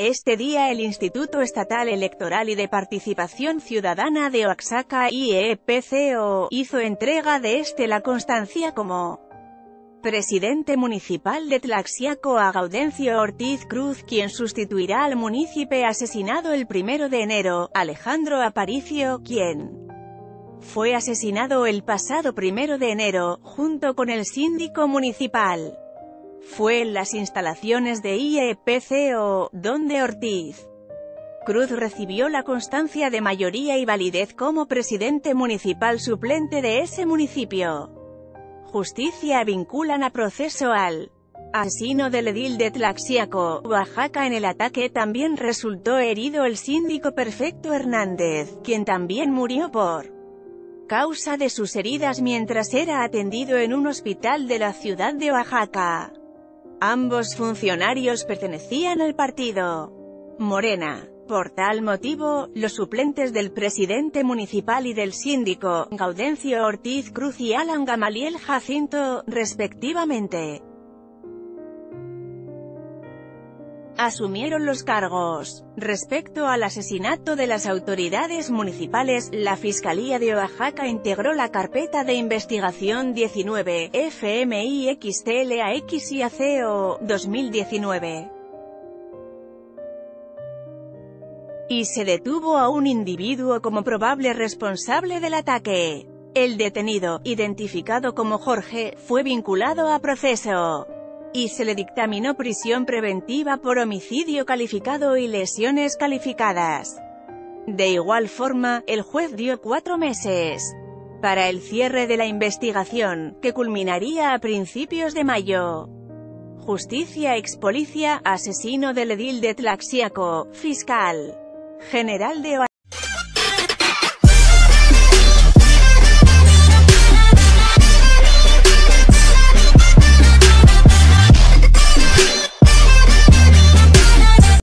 Este día el Instituto Estatal Electoral y de Participación Ciudadana de Oaxaca, IEPCO, hizo entrega de este la constancia como presidente municipal de Tlaxiaco a Gaudencio Ortiz Cruz, quien sustituirá al munícipe asesinado el primero de enero, Alejandro Aparicio, quien fue asesinado el pasado primero de enero, junto con el síndico municipal. Fue en las instalaciones de IEPCO, donde Ortiz Cruz recibió la constancia de mayoría y validez como presidente municipal suplente de ese municipio. Justicia vinculan a proceso al asesino del edil de Tlaxiaco, Oaxaca en el ataque también resultó herido el síndico Perfecto Hernández, quien también murió por causa de sus heridas mientras era atendido en un hospital de la ciudad de Oaxaca. Ambos funcionarios pertenecían al partido Morena. Por tal motivo, los suplentes del presidente municipal y del síndico, Gaudencio Ortiz Cruz y Alan Gamaliel Jacinto, respectivamente, asumieron los cargos. Respecto al asesinato de las autoridades municipales, la Fiscalía de Oaxaca integró la carpeta de investigación 19, FMIXTLAX y ACO, 2019. Y se detuvo a un individuo como probable responsable del ataque. El detenido, identificado como Jorge, fue vinculado a proceso y se le dictaminó prisión preventiva por homicidio calificado y lesiones calificadas. De igual forma, el juez dio cuatro meses para el cierre de la investigación, que culminaría a principios de mayo. Justicia ex policia, asesino del edil de Tlaxiaco, fiscal general de